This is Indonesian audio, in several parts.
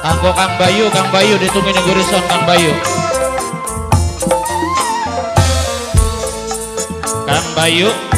Kanggo Kang Bayu, Kang Bayu ditunggu ning Gurison Kang Bayu. Kang Bayu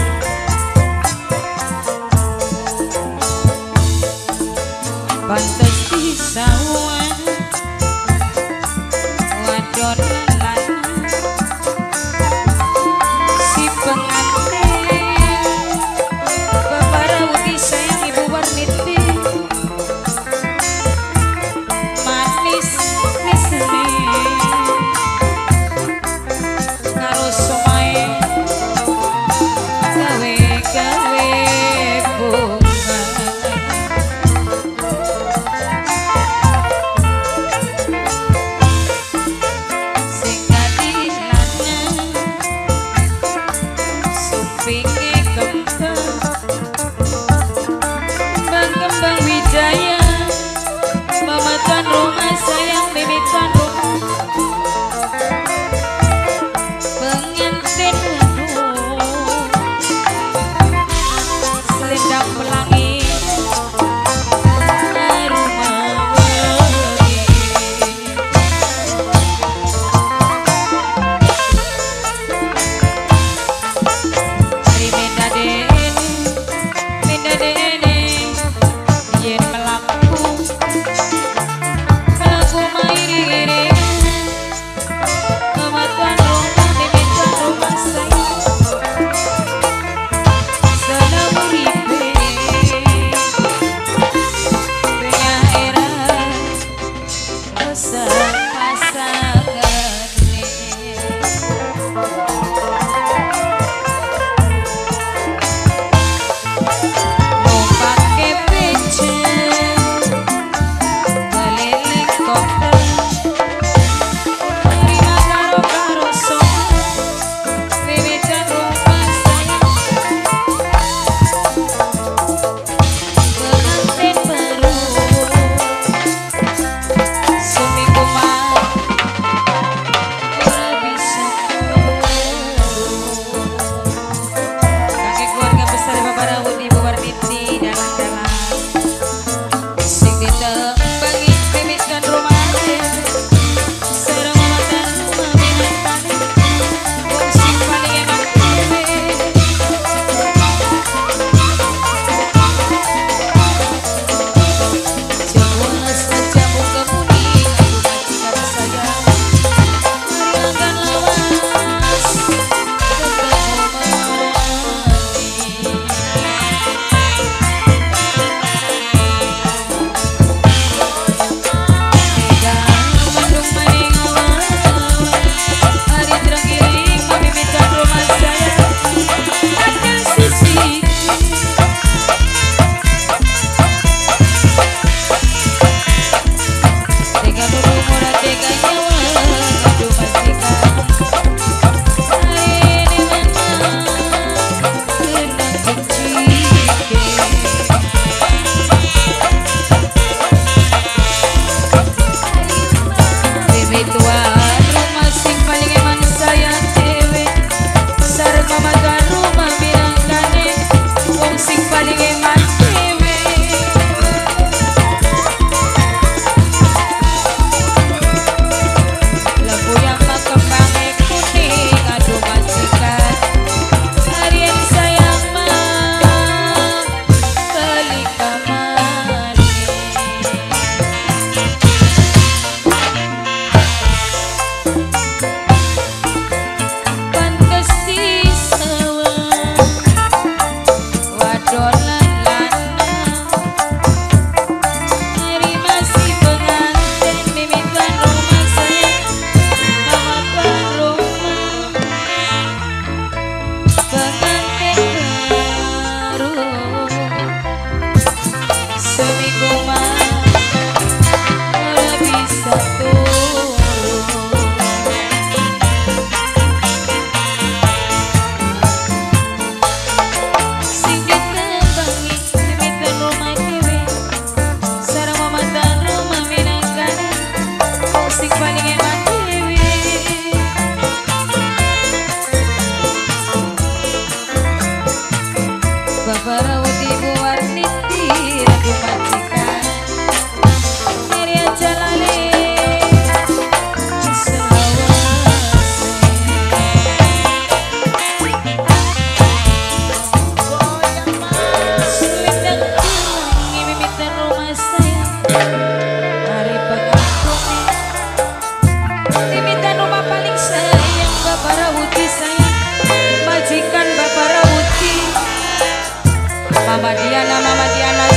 Diana, Mama Diana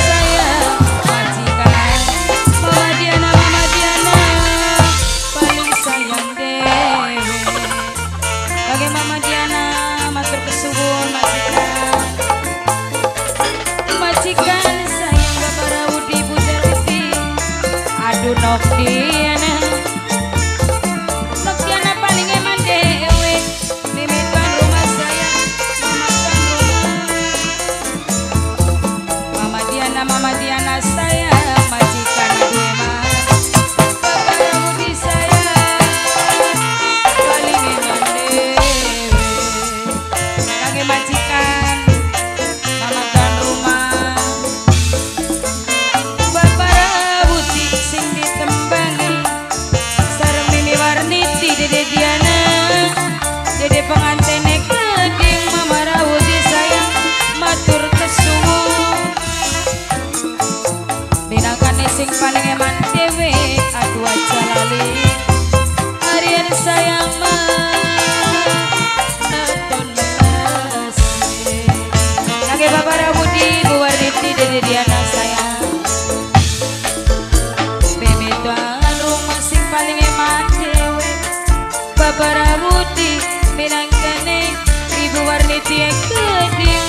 Minangkane Ibu Warniti yang keding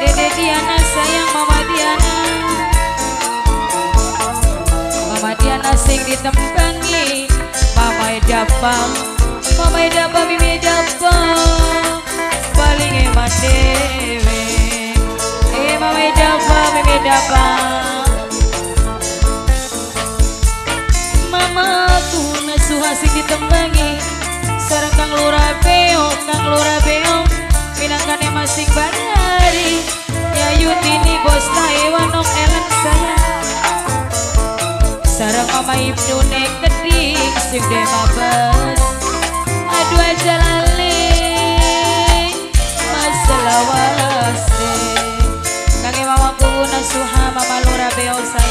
Dede Diana sayang Mama Diana. Mama Diana sing ditembangi Mama Edapa Mama Edapa Mimi Edapa Paling emak dewe Eh Mama Edapa Mimi Edapa Mamaku nasuha sing ditembangi Sarang Kang Lura Beo, Kang Lura Beo Pinangkane masing badari Ya Yutini bos Taiwanok Ellen saya. Sarang Mama Ibnu nek keding sing demabes Aduh aja lali Masalah wase Kange mamaku nasuha Mama Lura Beo sayang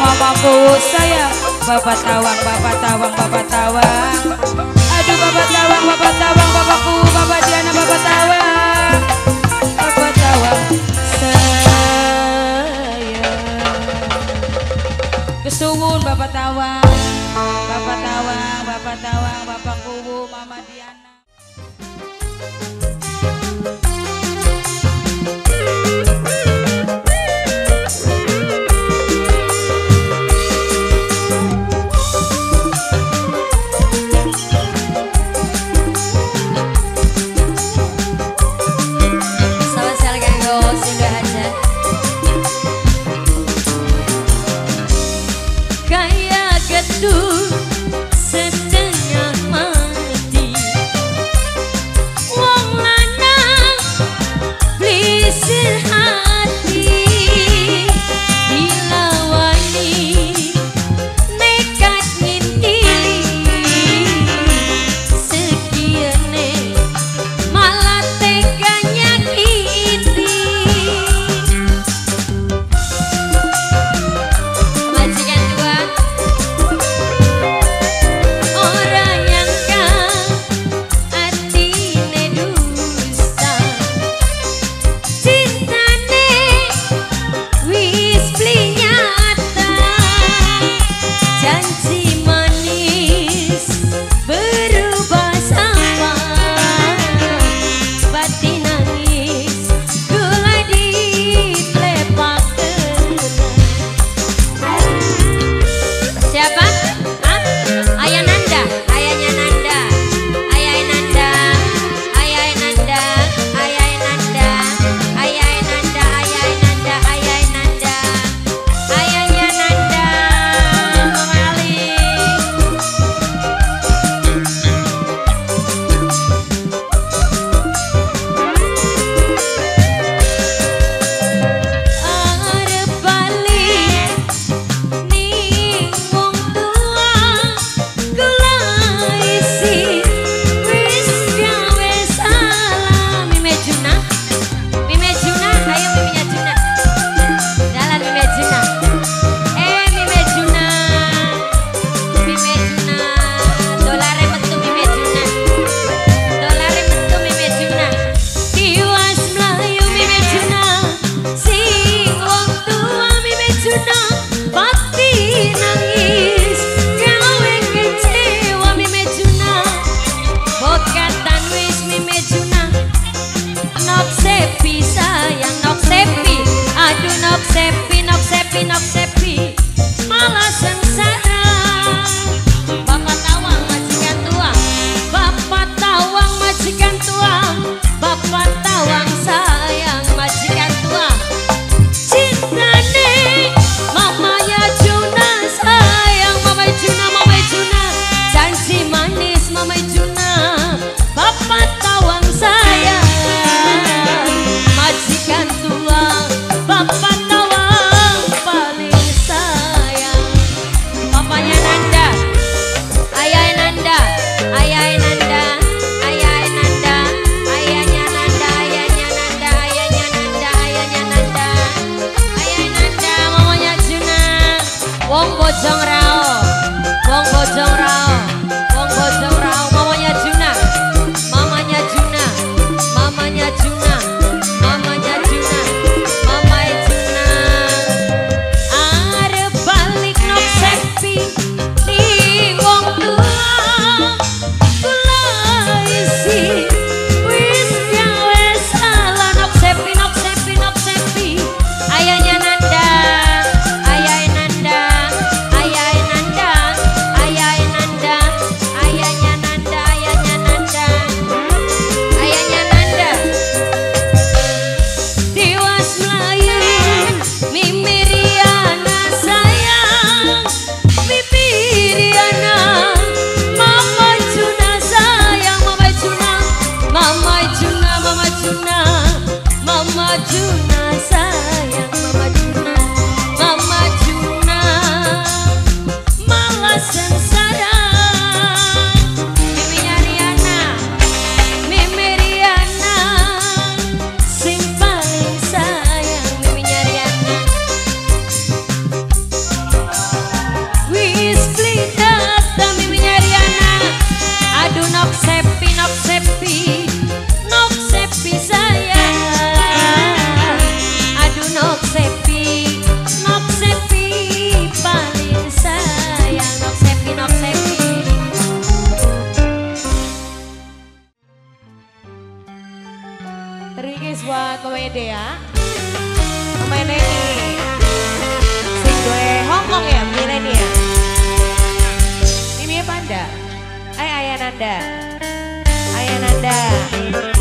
mama kubu sayang. Bapak tawang bapak tawang bapak tawang Nanda. Ayah.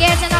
Yes,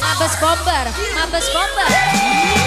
Mabes Bomber, Mabes Bomber.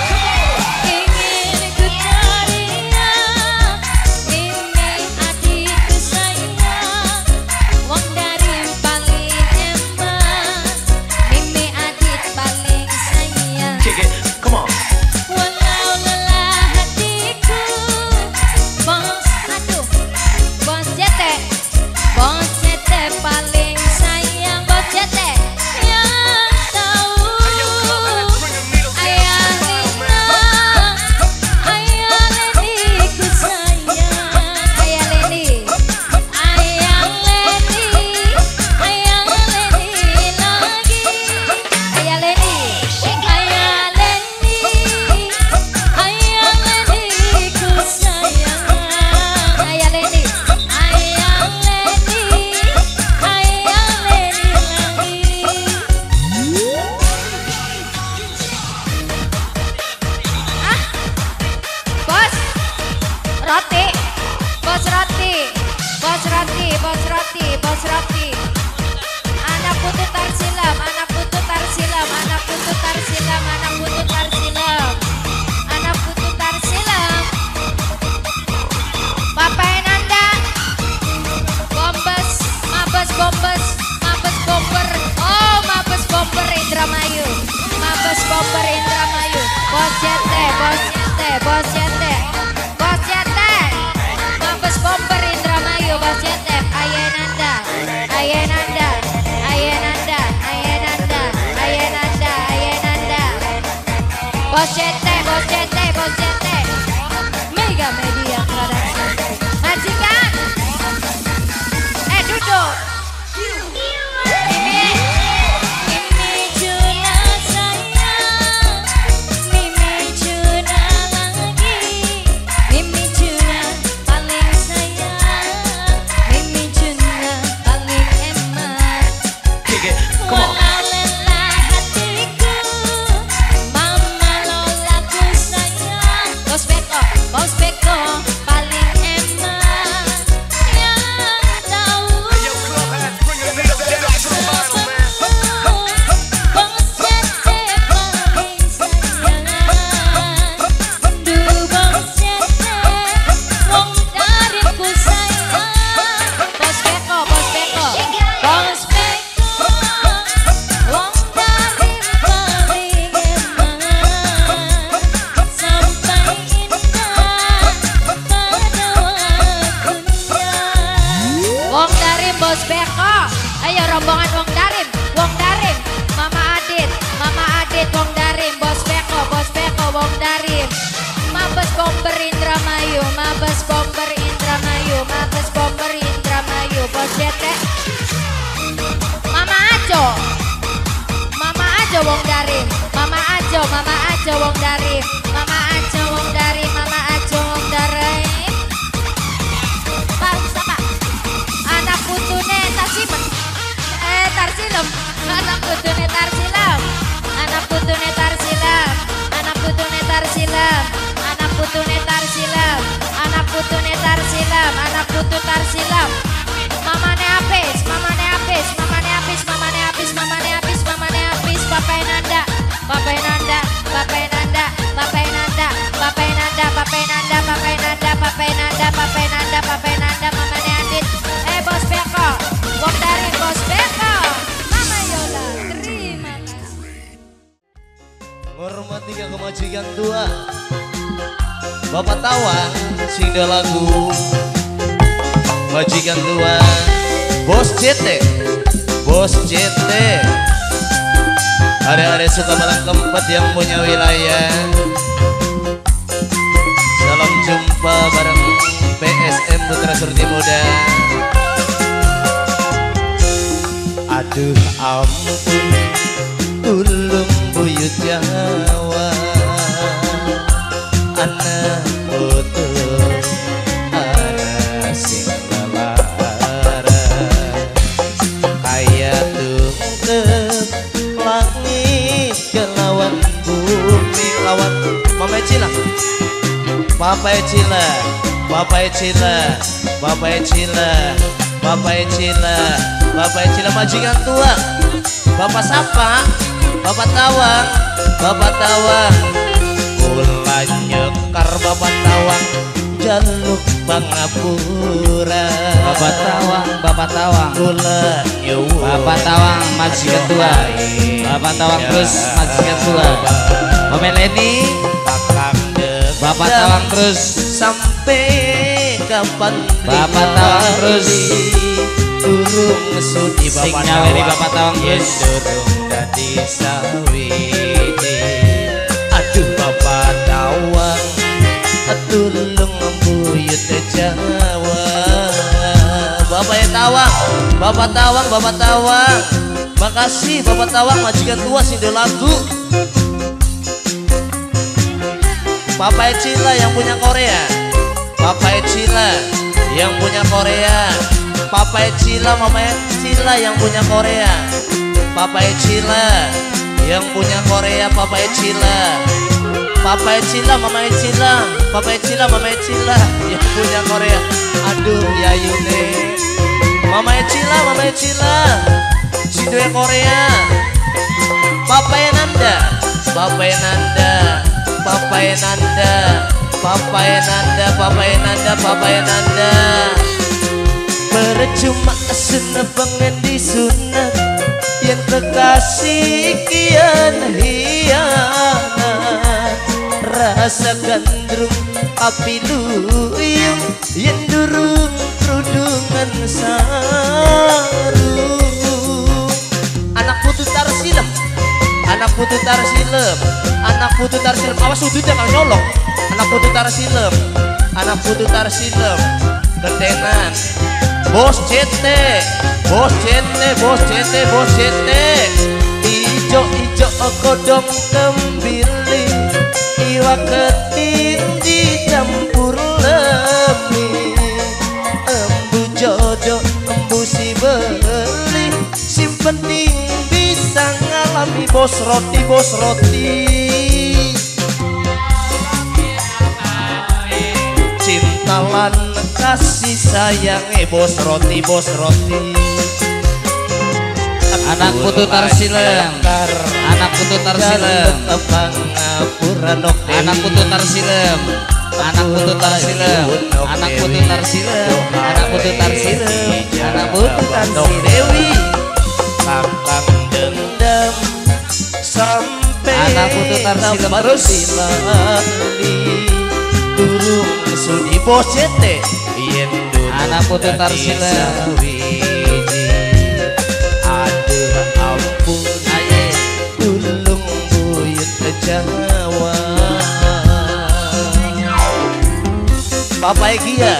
putune tarsilam anak putune tarsilam anak putu tarsilam mamane apes mamane apis mamane mama mamane apes mamane apis mamane apis papai nanda papai nanda papai nanda papai nanda papai nanda papai nanda papai nanda papai nanda papai nanda papai nanda mamane adit. Eh bos beko wong dari bos beko. Mama yola terima kasih. Menghormati kemajikan tua. Bapak Tawang sing lagu. Majikan tua. Bos CT Bos CT Ada-ada suka malang keempat yang punya wilayah. Salam jumpa bareng PSM Putra Surti Muda. Aduh ampun. Tulung buyut Jawa Papa Cila Papa Cila Papa Cila Papa Cila Papa Cila. Majikan tua Bapak Sapa Bapak Tawang Bapak Tawang Kula nyekar Bapak Tawang Jaluk Pangapura Bapak Tawang, Bapak Tawang. Kula nyuwun Bapak Tawang majikan tua. Bapak Tawang terus majikan tua. Mama Leni, Kakang dek Bapak Tawang terus. Sampai kapan Bapak Tawang terus. Durung sudi Sing Bapak nyaweri Bapak Tawang terus. durung dadi sawiti. Aduh Bapak Tawang. Tulung buyut Jawa Bapak ya Tawang. Bapak Tawang Bapak Tawang. Makasih Bapak Tawang. Majikan tua sing do lagu Papa Cila yang punya Korea. Papa Cila yang punya Korea. Papa Cila Mama Cila yang punya Korea. Papa Cila yang punya Korea Papa Cila. Papa Cila Mama Cila. Papa Cila Mama Cila yang punya Korea. Aduh ya Yune. Mama Cila Mama Cila. Sidue Korea. Papa Nanda. Papa Nanda Papa Nanda Papa Nanda Papa Nanda Papa Nanda. Percuma senebangan disunat Yang kekasih kian hianat. Rasa gandrung api luyung Yang durung kerudungan sarung. Anak putu tarsilem Anak putu tarsilem Anak putu tarsilem Awas sudutnya kang nyolong. Anak putu tarsilem Anak putu tarsilem Ketenan Bos CT Bos CT Bos CT Bos CT Ijo ijo kodong kembili. Iwa ketin dicampur lemi. Embu jodoh embu si beli. Si penting ngalami bos roti bos roti Cinta lan kasih sayang eh bos roti bos roti Anak putu Tarsilem. Anak putu Tarsilem. Pangapura nok Anak putu Tarsilem. Anak putu Tarsilem. Anak putu Tarsilem. Anak putu Tarsilem. Anak putu Nok Sampai Anak putu Tarsilem terus. lali Durung sudi bosete Yen Anak dadi Tarsilem. sawiji. Aduh ampun Aye. Tulung buyut Jawa Papai Gia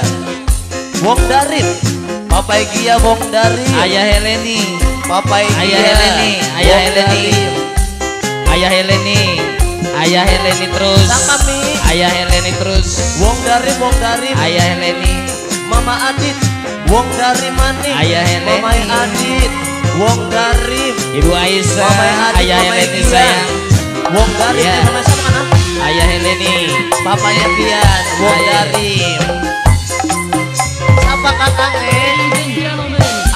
Wong Darin Papai Gia Wong Darin Ayah Heleni. Papai Gia Ayah Heleni, Ayah Heleni. Ayah Heleni. Ayah Heleni terus. Sang Ayah Heleni terus. Wong Darin Wong Darin Ayah Heleni. Mama Adit Wong Darin maning Ayah Heleni. Mama Adit Wong Darin Ibu Aisyah. Mama Adit Ayah Heleni sayang. Wong Darin Ya. Mama siapa mana Ayah Heleni. Papanya Pian Wong. Darin Siapa kakaknya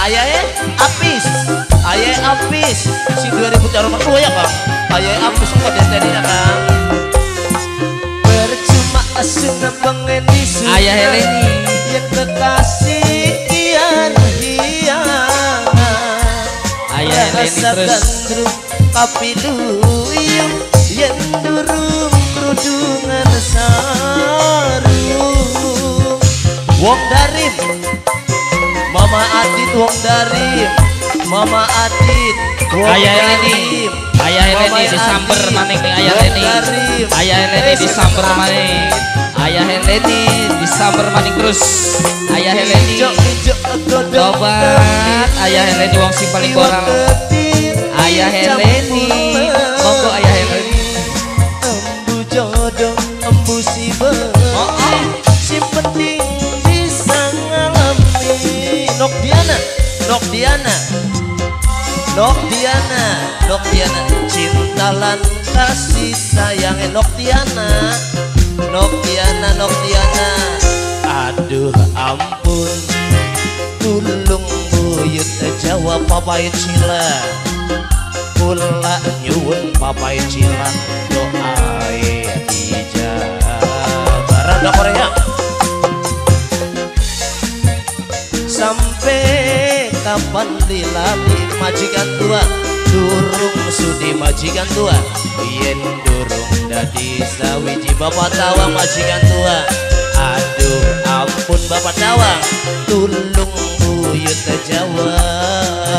Ayah eh Apis Ayah Apis Si 2000 tahun rumah tua ya kang Ya, Ayah aku suka destiny ya kan Percuma asina pengeni Ayah Heleni Yang kekasih kian hiangan Ayah Heleni terus. kapiluyung Yang durung kerudungan sarung Wong Darif Mama Adit Wong Darif Mama Adit Ayah Darim. Ayah Mama disamper maning nih Ayah Darim. Ayah Eh, disamper maning. Ayah Eleni disamper maning terus. Ayah godong Tobat. Ayah Heleni wong sing paling boral Ayah Heleni Monggo Ayah Heleni Embu jodoh, embu siber Oh, oh. Si penting bisa ngalami. Nok Diana, Nok Diana Nok Diana, Nok Diana Cinta lan kasih Nok Diana Nok Diana, Nok Diana. Aduh ampun. Tulung buyut jawab papai cila. Kula nyuwun papai cila Doae dijabah Rada Korea kapan dilali majikan tua. Durung sudi majikan tua. Yen durung dadi sawiji bapak tawang majikan tua. Aduh ampun bapak tawang. Tulung buyut Jawa.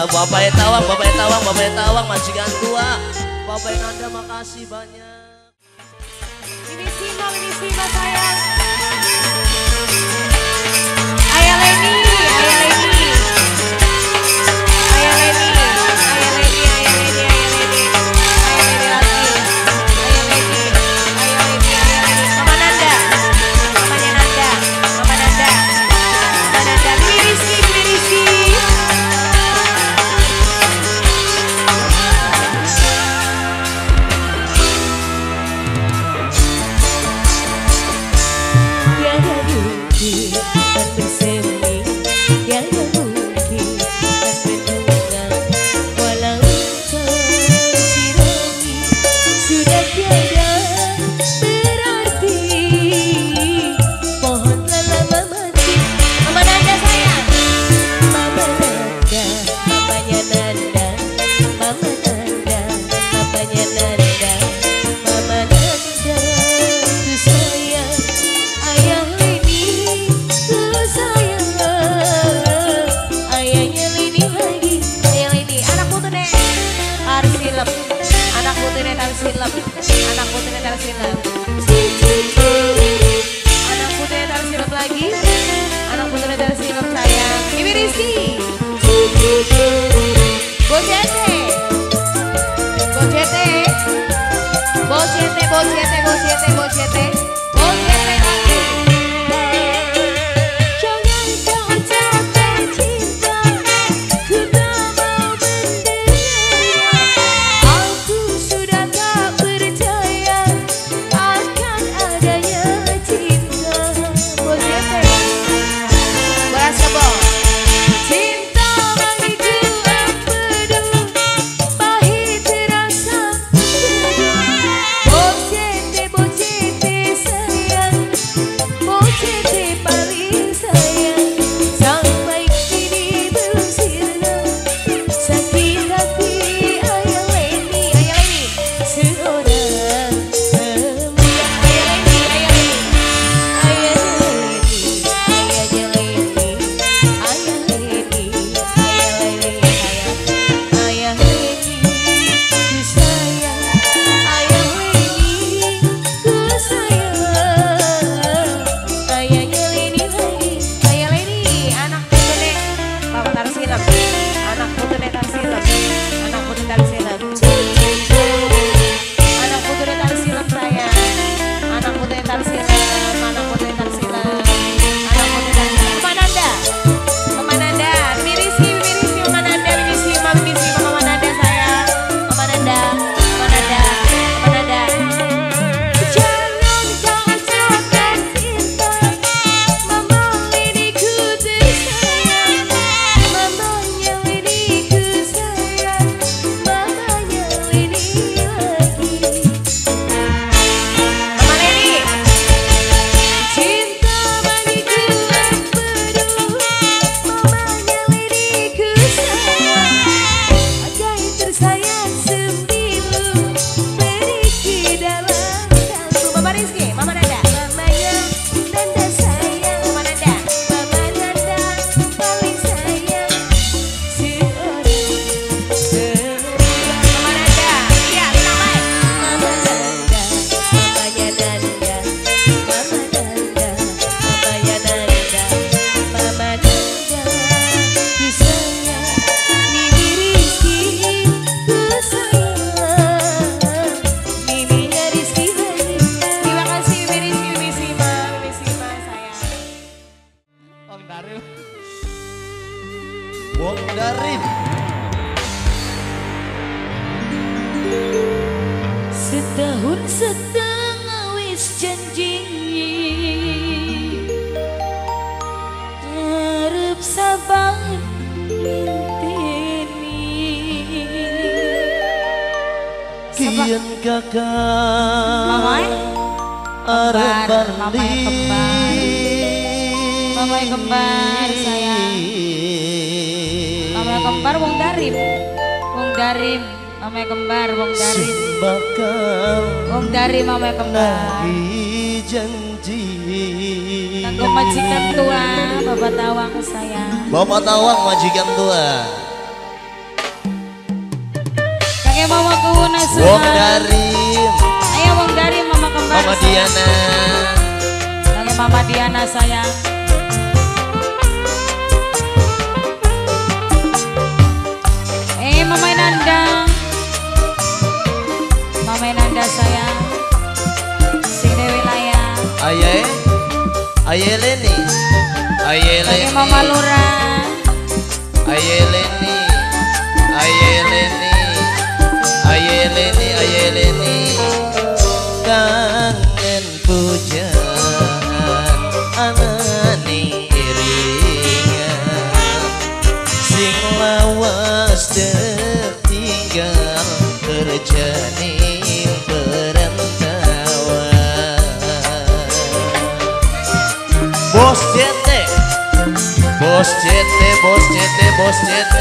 Bapak tawang, bapak tawang, bapak tawang majikan tua. Bapak Nanda makasih banyak. Ini Sima, ini Sima sayang. Ayah Leni, Arsilem Anak putu nek Arsilem kembar nagi janji. Kanggo majikan tua Bapak Tawang sayang. Bapak tawang majikan tua. Kakek mama kuwuna Wong suha Darim Ayo wong darim mama kembar Mama sayang. Diana. Kakek mama Diana sayang. Eh mama Nanda Mama Nanda sayang Aye Aye Leni Aye Leni Kakek mama Lura Aye Leni Bos CT, bos CT, bos CT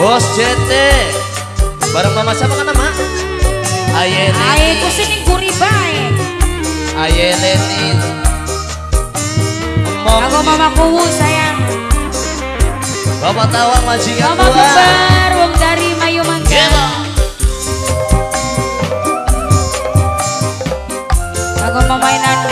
Bos CT Bareng mama siapa kan nama? Aye Ayo Leni Aye Leni Aku mama kuwu sayang. Bapak tawang majikan Mama kembar wong dari Mayu Mangga. Aku mama Nanda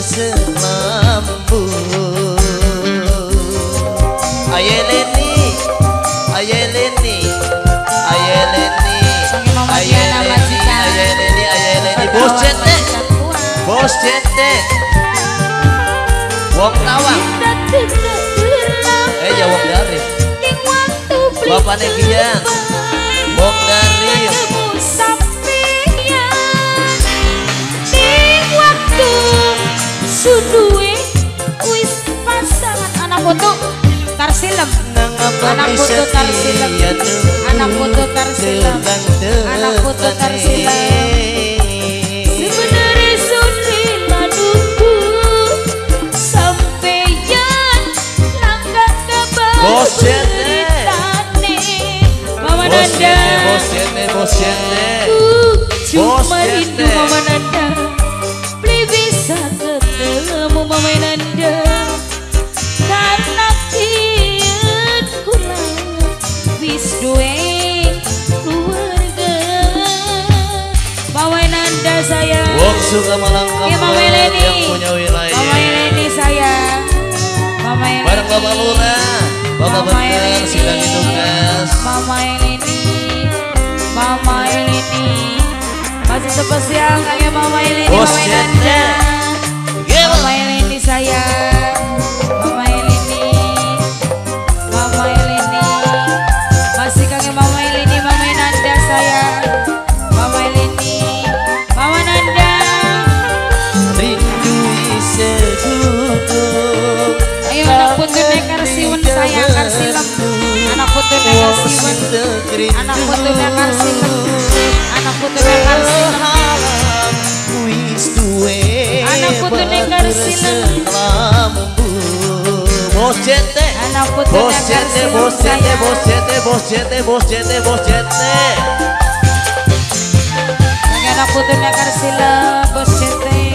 Diana Leni majikan. Aye Leni Aye Leni Bos CT Bos CT Wong Tawang. Eh ya Wong Darim Bapak Negian Suduwe wis pasangan anak foto tarsilem Anak foto tarsilem Anak foto tarsilem Anak foto tarsilem Mama Nanda. Jete Cuma rindu. Mama Nanda Karena kurang Wis duwe keluarga. Wong suka malang Ya yang punya wilayah. Sayang Mama Bareng Bapak Bapak Bener sidang tugas Masih spesial Mama. Mama Eleni sayang Mama Eleni Mama Eleni Masih kangen Mama Eleni Mama Nanda sayang Mama Eleni Mama Nanda Rindu Ayo anak karsiwen sayang karsilem Anak putune karsiwen Anak Anak Anak putune karsilem. Bos Jete Anak putune Bos Jete, karsilem Bos Jete, sayang Bos Jete,